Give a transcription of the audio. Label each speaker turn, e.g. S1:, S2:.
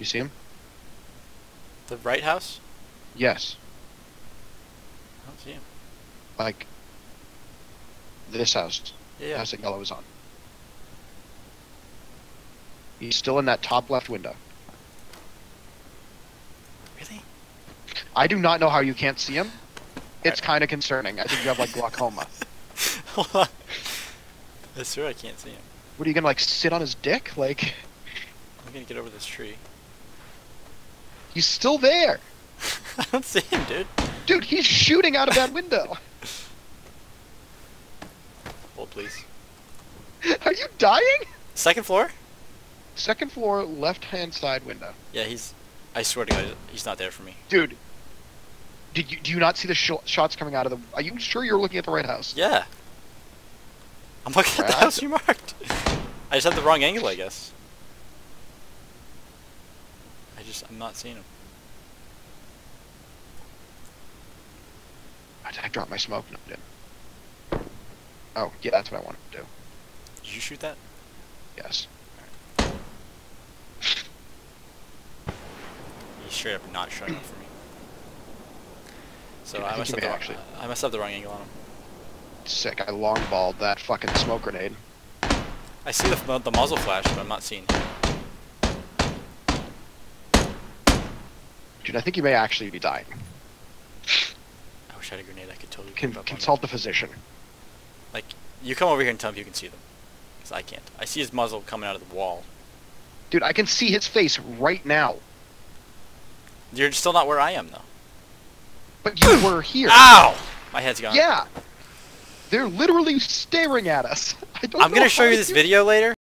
S1: you see him?
S2: The right house?
S1: Yes.
S2: I don't see him.
S1: Like this house.
S2: Yeah,
S1: The house that yellow is on. He's still in that top left window.
S2: Really?
S1: I do not know how you can't see him. It's
S2: Alright.
S1: kind of concerning. I think you have like glaucoma.
S2: I swear I can't see him.
S1: What are you gonna like sit on his dick? Like
S2: I'm gonna get over this tree.
S1: He's still there,
S2: I don't see him, dude.
S1: dude. He's shooting out of that window.
S2: Hold, please.
S1: Are you dying?
S2: Second floor?
S1: Second floor, left hand side window.
S2: Yeah, he's. I swear to God, he's not there for me.
S1: Dude, did you do you not see the sh- shots coming out of the? Are you sure you're looking at the right house?
S2: Yeah. I'm looking at the house you marked. I just had the wrong angle, I guess. I just, I'm not seeing him.
S1: Why I dropped my smoke? No, I didn't. Oh, yeah, that's what I wanted to do.
S2: Did you shoot that?
S1: Yes.
S2: He's straight up not showing up for me. So
S1: Dude, I
S2: I, must have the,
S1: actually-
S2: I must have the wrong angle on him.
S1: Sick. I longballed that fucking smoke grenade.
S2: I see the, the muzzle flash, but I'm not seeing him.
S1: Dude, I think you may actually be dying.
S2: I wish I had a grenade I could totally
S1: Can
S2: whip up on
S1: consult the physician.
S2: Like, you come over here and tell me if you can see them. Because I can't. I see his muzzle coming out of the wall.
S1: Dude, I can see his face right now.
S2: You're still not where I am, though.
S1: But you were here.
S2: Ow! My head's gone.
S1: Yeah. They're literally staring at us. I don't
S2: I'm
S1: know
S2: gonna show you this video later.